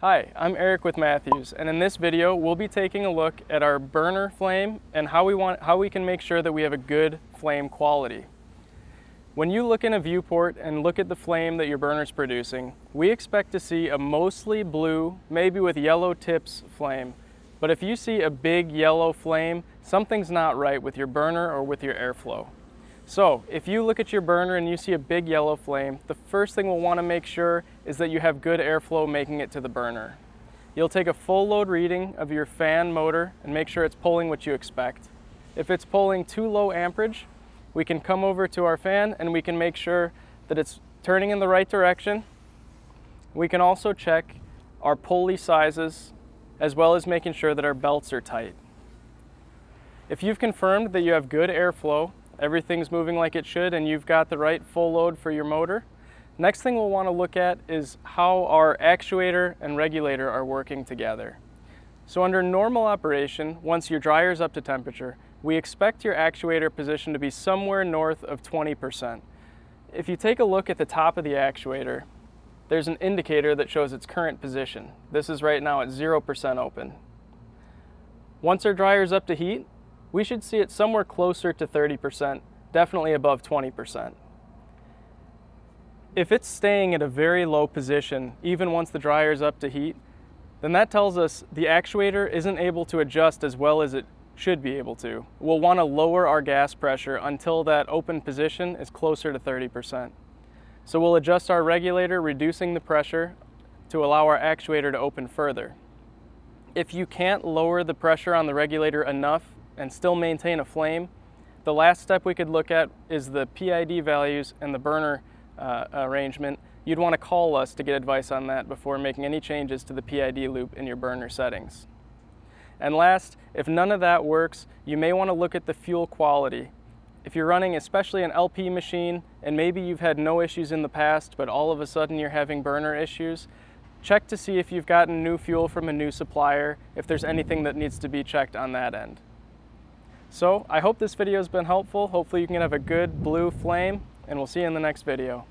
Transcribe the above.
Hi, I'm Eric with Mathews, and in this video we'll be taking a look at our burner flame and how we, want, how we can make sure that we have a good flame quality. When you look in a viewport and look at the flame that your burner's producing, we expect to see a mostly blue, maybe with yellow tips flame. But if you see a big yellow flame, something's not right with your burner or with your airflow. So if you look at your burner and you see a big yellow flame, the first thing we'll want to make sure is that you have good airflow making it to the burner. You'll take a full load reading of your fan motor and make sure it's pulling what you expect. If it's pulling too low amperage, we can come over to our fan and we can make sure that it's turning in the right direction. We can also check our pulley sizes as well as making sure that our belts are tight. If you've confirmed that you have good airflow everything's moving like it should and you've got the right full load for your motor. Next thing we'll want to look at is how our actuator and regulator are working together. So under normal operation, once your dryer is up to temperature, we expect your actuator position to be somewhere north of 20%. If you take a look at the top of the actuator, there's an indicator that shows its current position. This is right now at 0% open. Once our dryer is up to heat, we should see it somewhere closer to 30%, definitely above 20%. If it's staying at a very low position, even once the dryer is up to heat, then that tells us the actuator isn't able to adjust as well as it should be able to. We'll want to lower our gas pressure until that open position is closer to 30%. So we'll adjust our regulator, reducing the pressure to allow our actuator to open further. If you can't lower the pressure on the regulator enough and still maintain a flame, the last step we could look at is the PID values and the burner uh, arrangement. You'd want to call us to get advice on that before making any changes to the PID loop in your burner settings. And last, if none of that works, you may want to look at the fuel quality. If you're running especially an LP machine and maybe you've had no issues in the past, but all of a sudden you're having burner issues, check to see if you've gotten new fuel from a new supplier, if there's anything that needs to be checked on that end. So I hope this video has been helpful. Hopefully you can have a good blue flame and we'll see you in the next video.